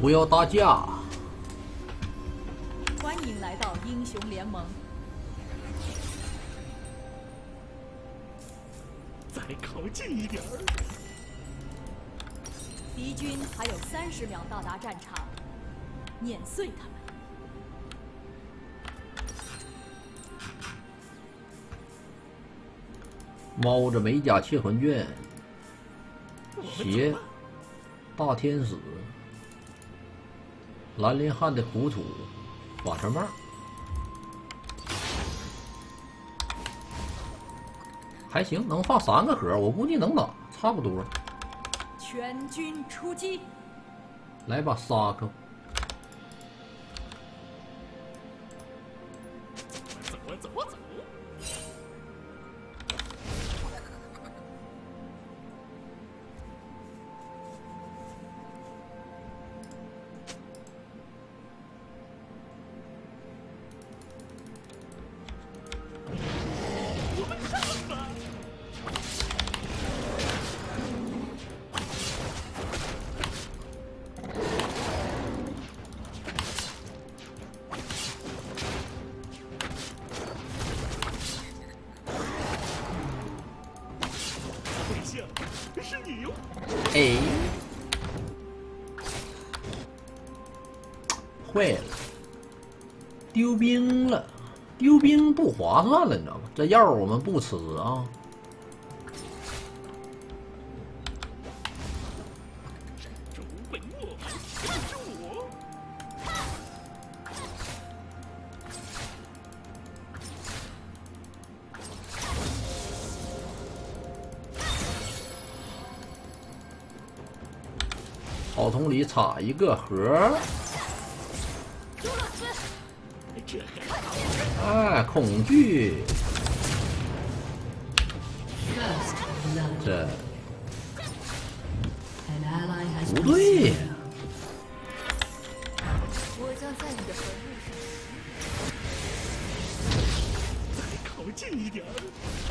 不要打架！欢迎来到英雄联盟。再靠近一点儿。敌军还有三十秒到达战场，碾碎他们。猫着美甲窃魂卷，鞋，大天使，蓝林汉的苦土，瓦城帽，还行，能放三个盒，我估计能打，差不多。全军出击！来把，沙克。坏了，丢兵了，丢兵不划算了，你知道吗？这药我们不吃啊。草丛里插一个盒，这还哎，恐惧，这不对呀。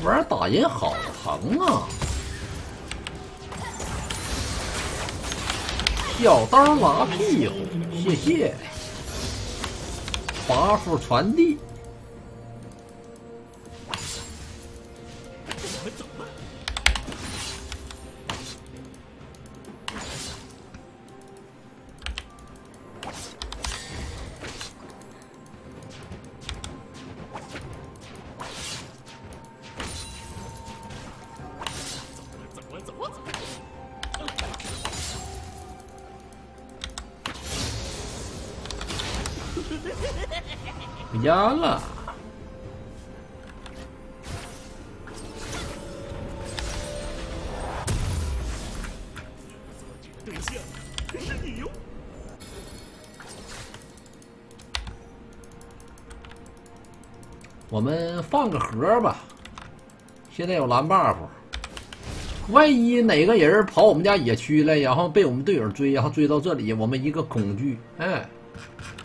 玩打人好疼啊！小刀拉屁股，谢谢。华数传递回家了。对象是你哟！我们放个盒吧。现在有蓝 buff，万一哪个人跑我们家野区来，然后被我们队友追，然后追到这里，我们一个恐惧，哎，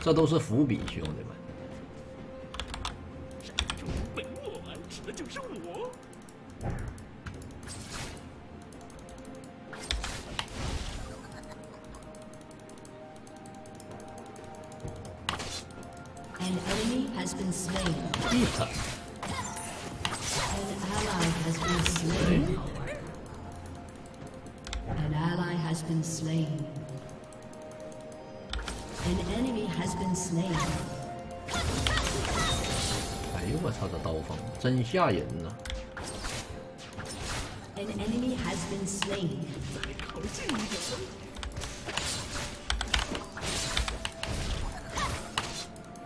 这都是伏笔，兄弟们。An enemy has been slain. 哎呦我操，这刀锋真吓人呐！An enemy has been slain. 再靠近一点儿。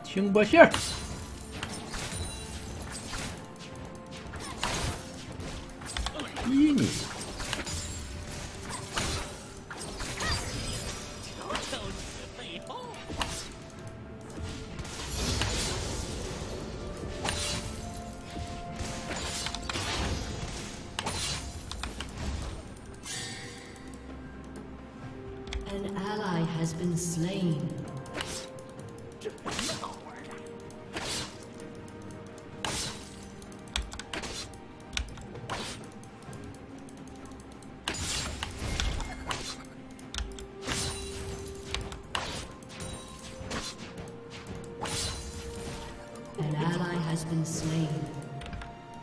清波线儿，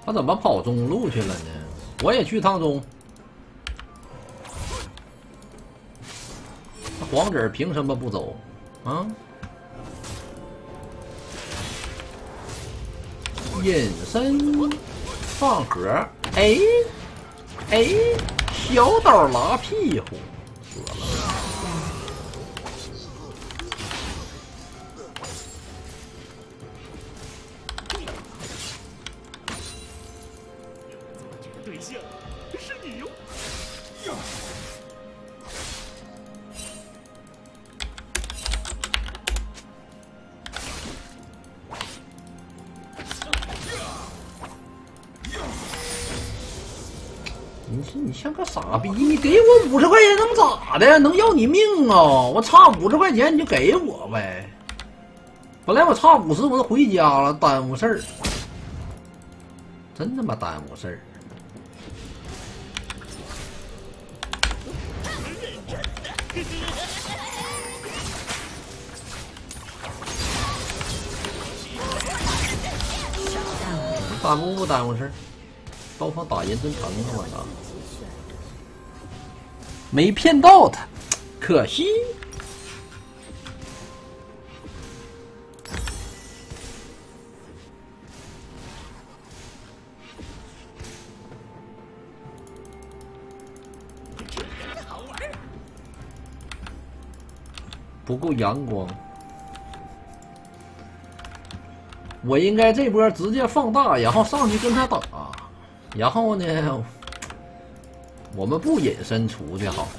他怎么跑中路去了呢？我也去趟中。那黄子凭什么不走？啊？隐身放盒，哎哎，小刀拉屁股，傻逼！你给我五十块钱能咋的？能要你命啊！我差五十块钱你就给我呗。本来我差五十我都回家了，耽误事儿，真他妈耽误事儿。耽误不耽误事儿？刀锋打人真疼啊！我操，没骗到他，可惜。不够阳光，我应该这波直接放大，然后上去跟他打。然后呢，我们不隐身出去好了。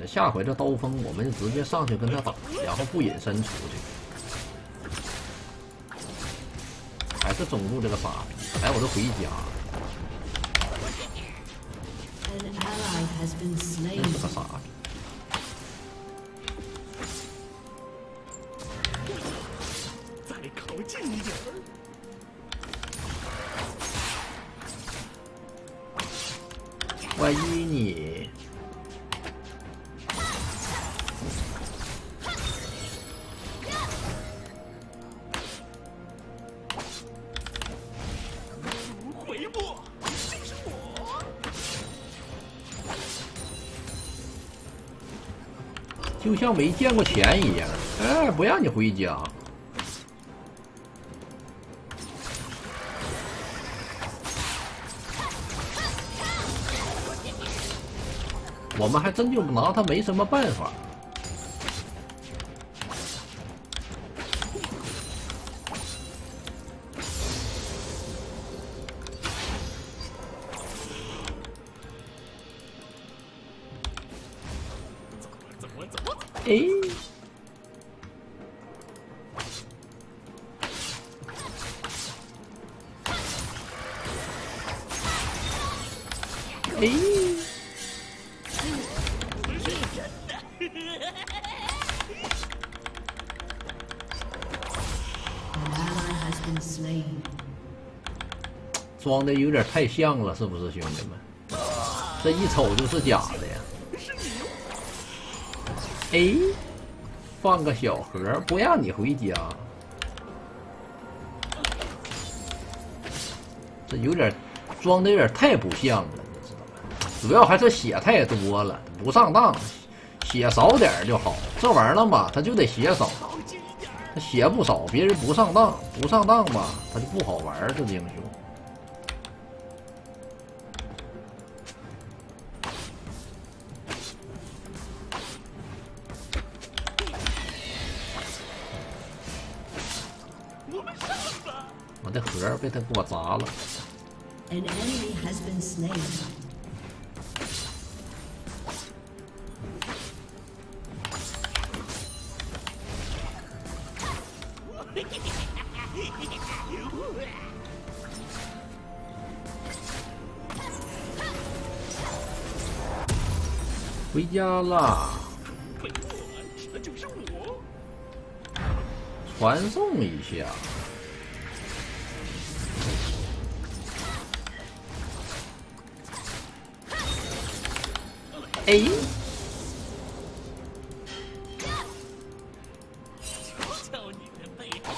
那下回这刀锋，我们就直接上去跟他打，然后不隐身出去。还是中路这个傻逼，哎，我都回家了，An ally has been 真 是个傻逼。像没见过钱一样，哎，不让你回家。我们还真就拿他没什么办法。怎么哎，哎，装的有点太像了，是不是，兄弟们？这一瞅就是假的呀！哎，放个小盒，不让你回家，这有点装的有点太不像了，你知道吧？主要还是血太多了，不上当，血少点就好。这玩意儿了嘛，他就得血少，他血不少，别人不上当，不上当吧，他就不好玩儿。这英雄。的盒儿被他给我砸了，An enemy has been slain. 回家啦！那就是我。传送一下。哎！瞧你这背后！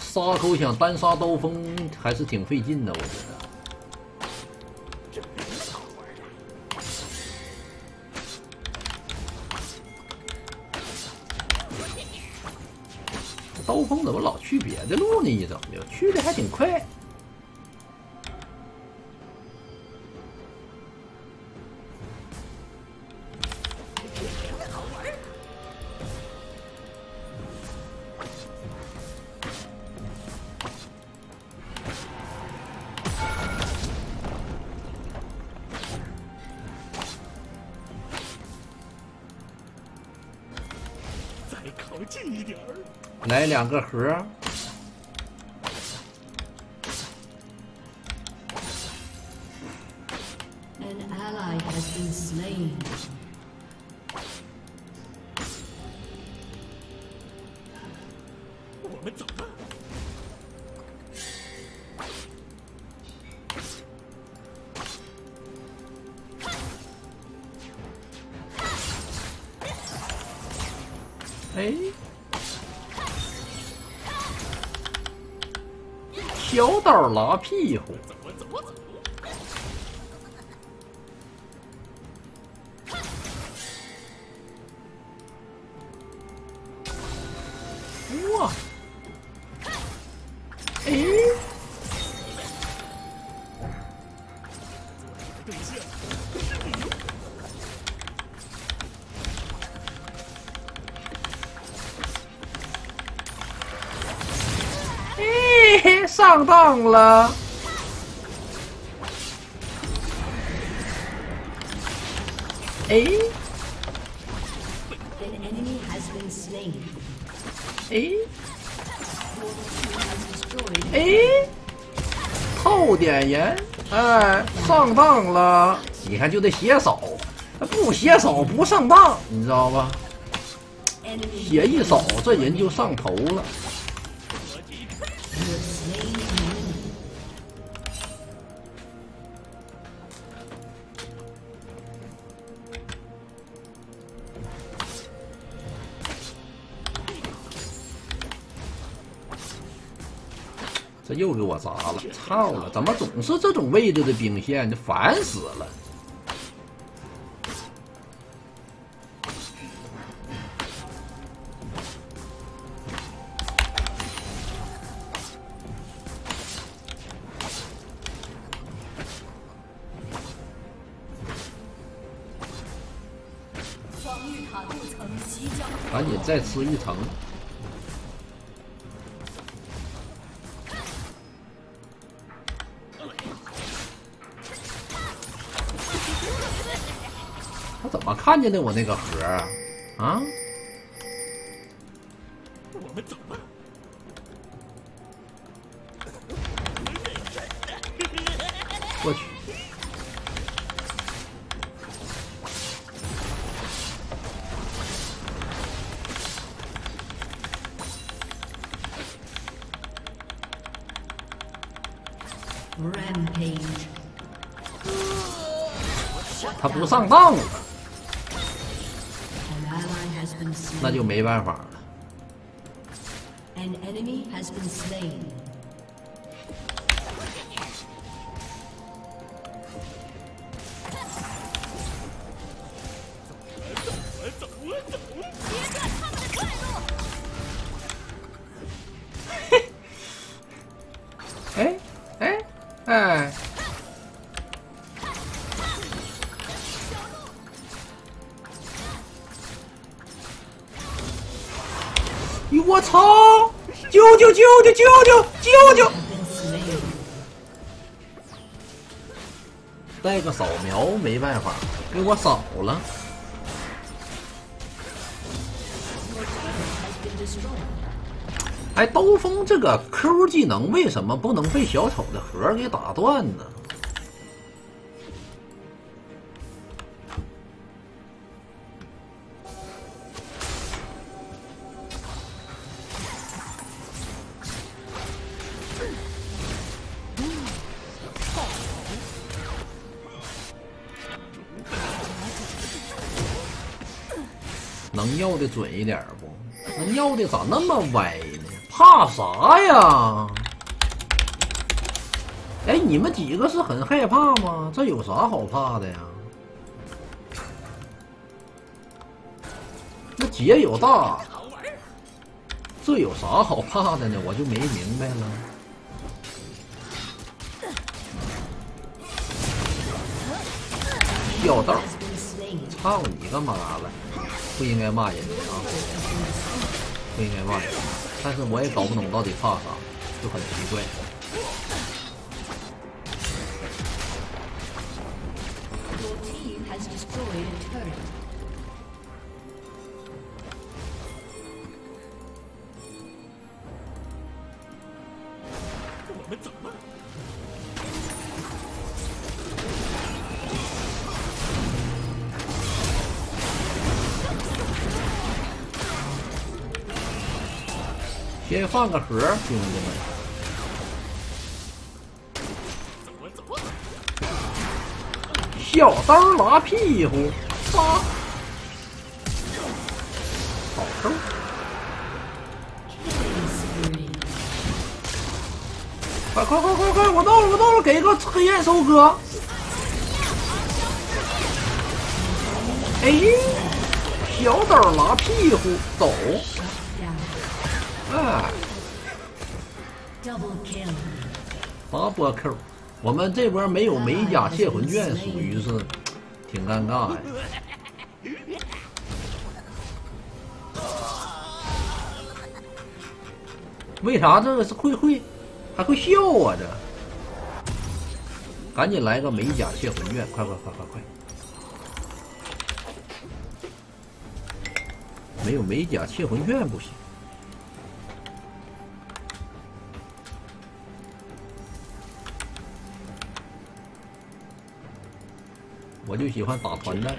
杀狗想单杀刀锋，还是挺费劲的，我觉得。在路呢你走么就去的还挺快？好玩儿再靠近一点儿。来两个盒我们走吧。哎，小刀拉屁股。了！哎 An enemy has been slain. 哎哎，扣点盐，哎，上当了！你看就得血少，不血少不上当，你知道吧.血一少，这人就上头了。又给我砸了！操了，怎么总是这种位置的兵线？这烦死了！防御塔赶紧再吃一层。看见的我那个盒啊？啊？我们走吧。我去.他不上当那就没办法了。An 哎别断他们的退路舅舅舅舅舅舅，带个扫描没办法，给我扫了。哎，刀锋这个 Q 技能为什么不能被小丑的核给打断呢？准一点不？那尿的咋那么歪呢？怕啥呀？哎，你们几个是很害怕吗？这有啥好怕的呀？那姐有大，这有啥好怕的呢？我就没明白了。小豆，操你个妈了！不应该骂人啊。不应该骂人。但是我也搞不懂到底怕啥就很奇怪。Has destroyed turret. 先放个盒，兄弟们。小刀拉屁股，杀！好受。Killing spree. 快快快快快！我到了，我到了，给个黑焰收割。哎，小刀拉屁股走，哎，Double kill. 八波 Q。我们这波没有美甲窃魂卷，属于是挺尴尬呀。为啥这个是会会还会笑啊？这赶紧来个美甲窃魂卷，快快快快快！没有美甲窃魂卷不行。我就喜欢打团战。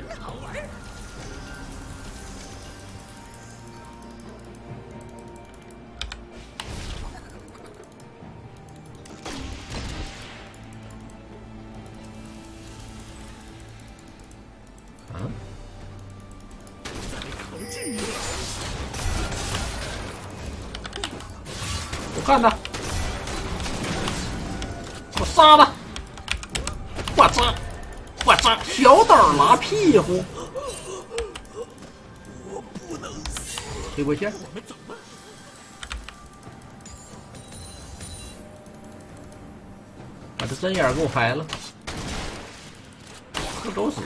啊？靠近你，我干他！屁股！推过线，我们走了。把这针眼给我拍了，这狗屎！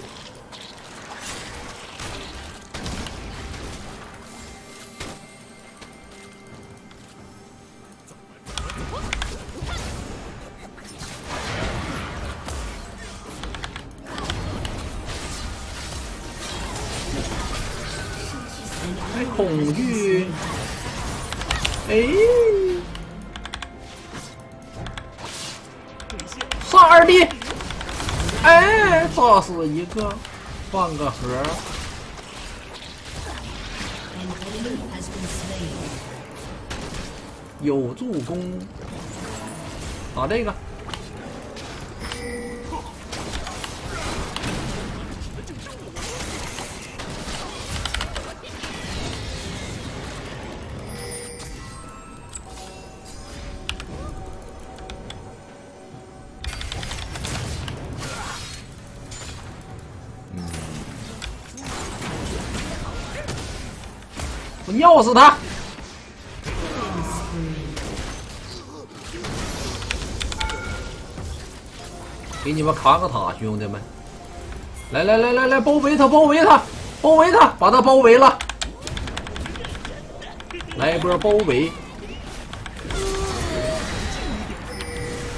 恐惧，哎，杀二弟，哎，炸死一个，换个盒，有助攻，打这个。我尿死他！给你们扛个塔，兄弟们！来来来来来，包围他，包围他，包围他，把他包围了！来一波包围，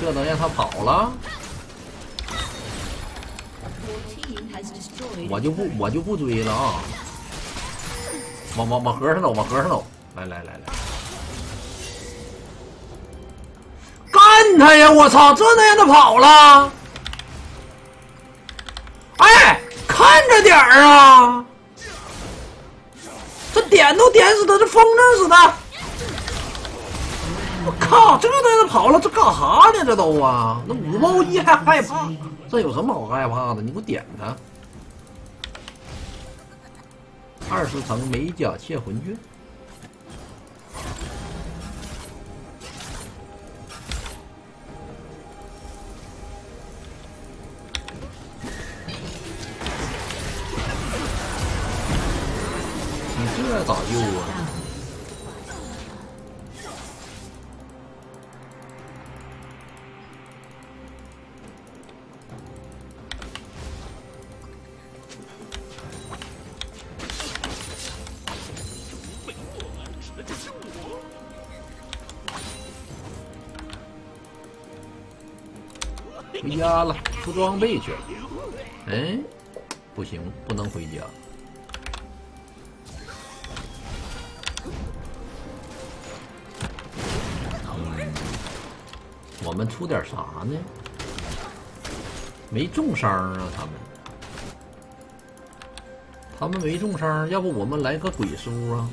这能让他跑了.我就不我就不追了啊！往往往河上走，往河上走！来来来来，干他呀！我操，这能让他跑了？哎，看着点儿啊！这点都点死他，这风筝死他！我靠，这都让他跑了，这干哈呢？这都啊，那五包一还害怕？这有什么好害怕的？你给我点他！二十层美甲窃魂卷。你这咋救啊？出装备去了。哎，不行，不能回家。我们出点啥呢？没重伤啊，他们。他们没重伤，要不我们来个鬼书啊？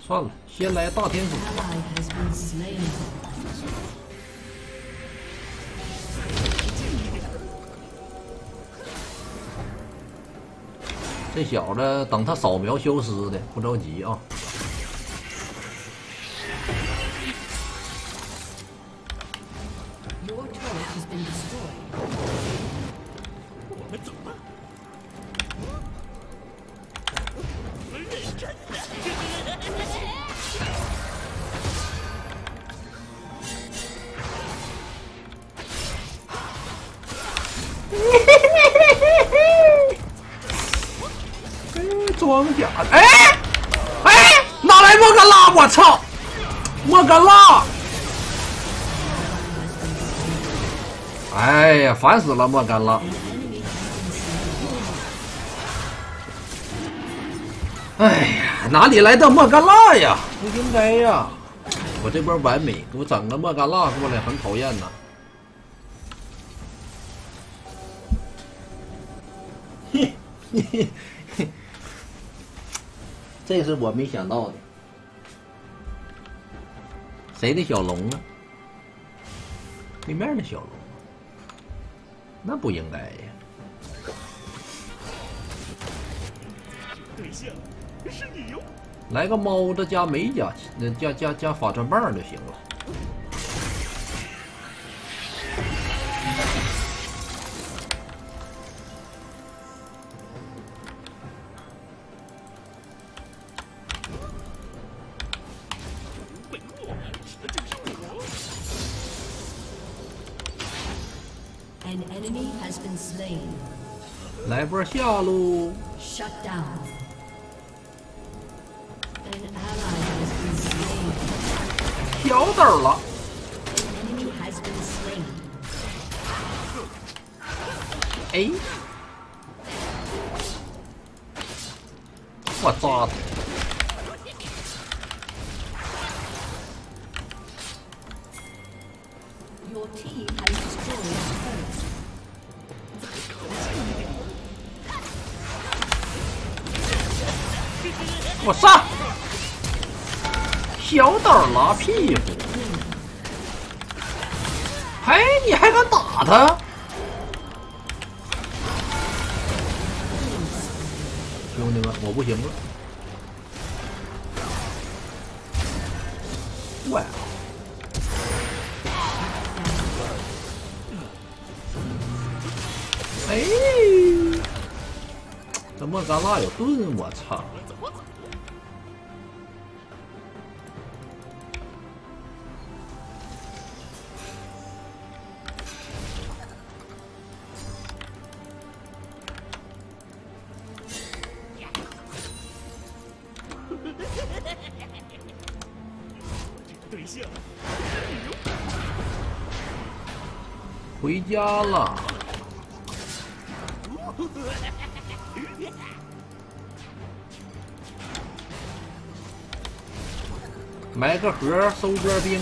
算了，先来大天使。Ally has been slain. 这小子等他扫描消失的，不着急啊。装甲，哎哎，哪来莫甘拉？我操，莫甘拉！哎呀，烦死了，莫甘拉！哎呀，哪里来的莫甘拉呀？不应该呀！我这波完美，给我整个莫甘拉过来，很讨厌呐。嘿嘿嘿，这是我没想到的。谁的小龙啊？对面的小龙，那不应该呀。对象是你哟。来个猫子加美甲，那加加加法穿棒就行了。been slain. 来波下路， Shut down. An ally has been slain. 小抖了。 An enemy has been slain. 哎，我扎 抖拉屁股！哎，你还敢打他？兄弟们，我不行了！哇！哎，这莫甘拉有盾，我操！压了。埋个盒收割兵，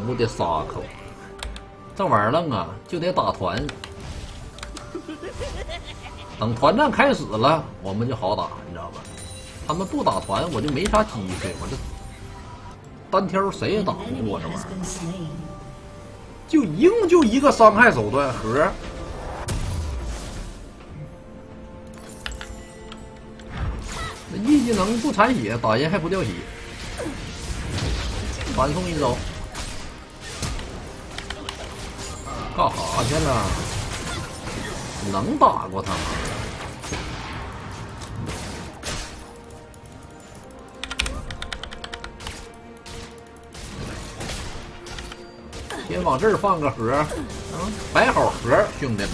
可恶的沙口，这玩意儿愣啊，就得打团。等团战开始了，我们就好打，你知道吧？他们不打团，我就没啥机会。我这单挑谁也打不过这玩意儿，就一共就一个伤害手段和。那一技能不残血，打人还不掉血，传送一招，干哈去了？能打过他吗？先往这儿放个盒，嗯，摆好盒，兄弟们，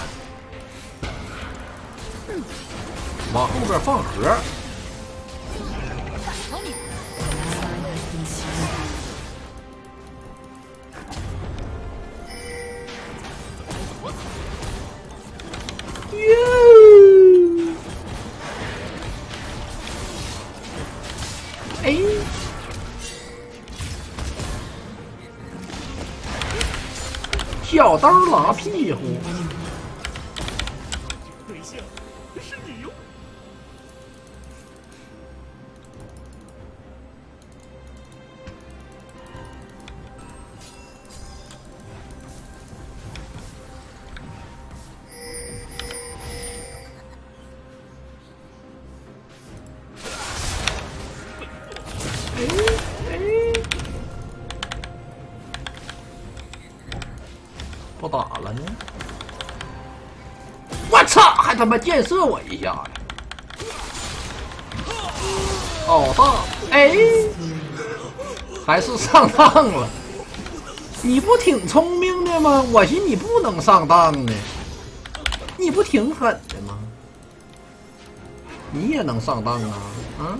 往后边放盒。小刀拉屁股，对象是你哟。不了呢？我操！还他妈箭射我一下呀！好大！哎，还是上当了。你不挺聪明的吗？我寻你不能上当呢。你不挺狠的吗？你也能上当啊？啊？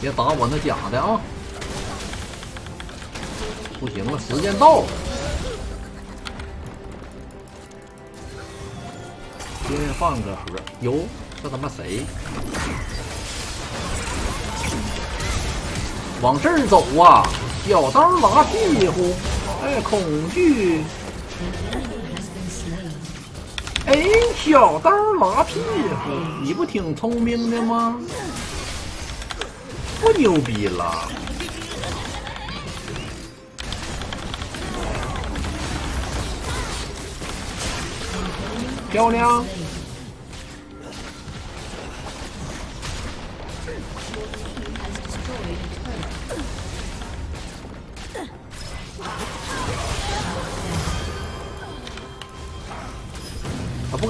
别打我那假的啊！不行了，时间到了。先放个盒，哟，这他妈谁？往这儿走啊！小刀拉屁股，哎，恐惧，哎，小刀拉屁股，你不挺聪明的吗？不牛逼了。漂亮！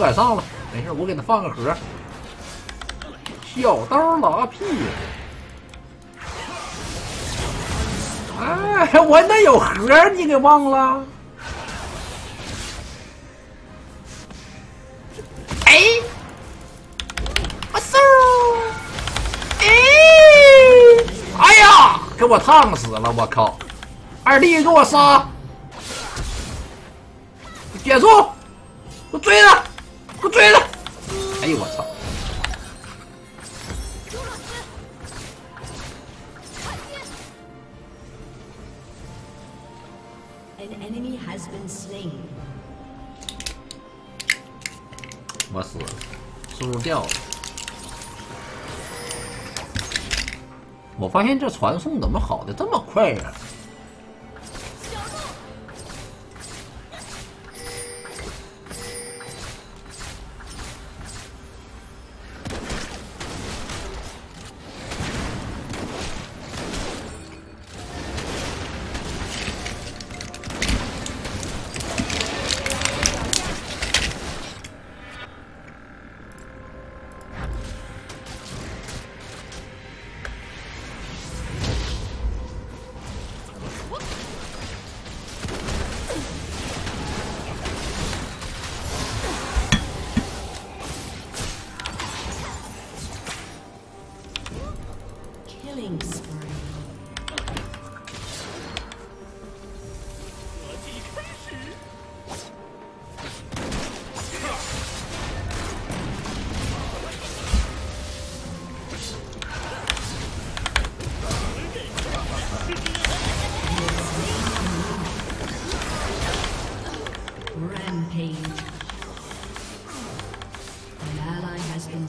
敢上了，没事，我给他放个盒。小刀拉屁股。哎，我那有盒，你给忘了？哎，我嗖！哎，哎呀，给我烫死了！我靠，二弟给我杀！减速！给我追他！给我追他！哎呦我操！An enemy has been slain. 我死了，速度掉了。我发现这传送怎么好的这么快呀、的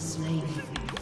slain.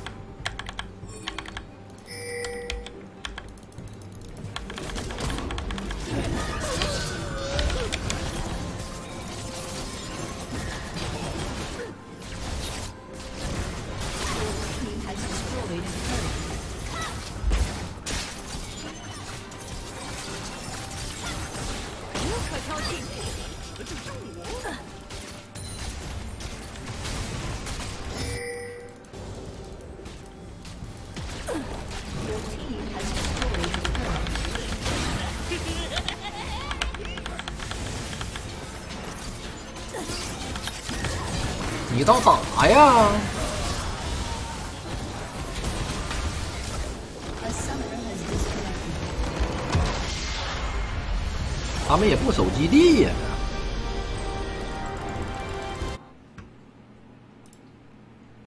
你倒打呀。他们也不守基地呀。